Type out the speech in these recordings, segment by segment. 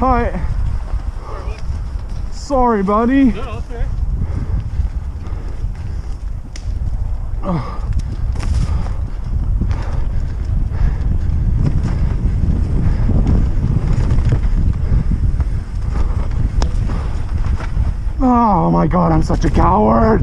right. Sorry, buddy. No, all right. Oh my god, I'm such a coward.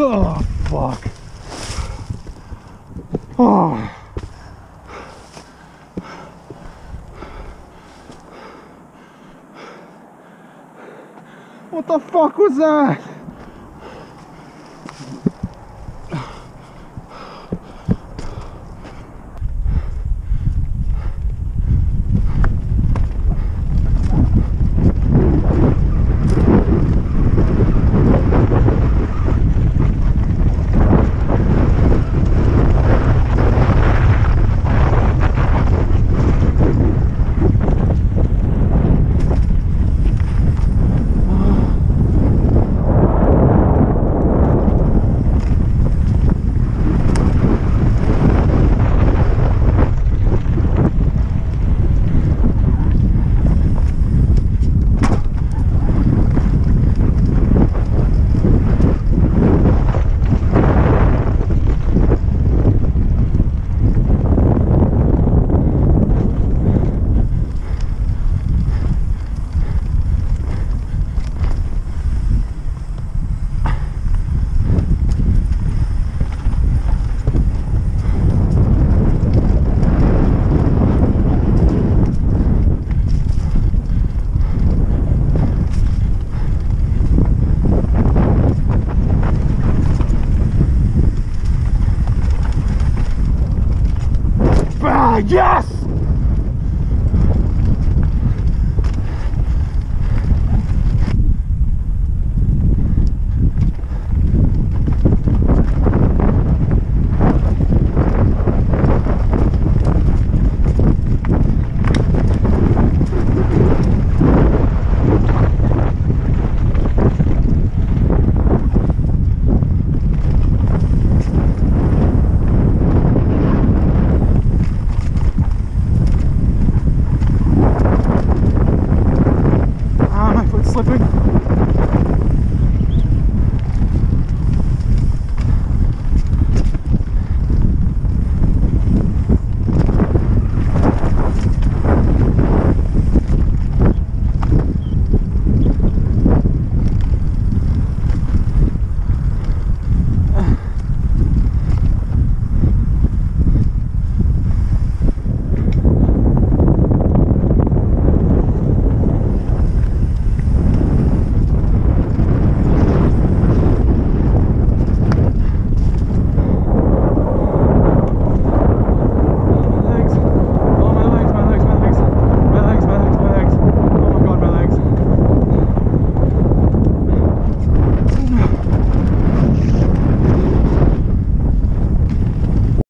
Oh, fuck. Oh. What the fuck was that? Yes! truc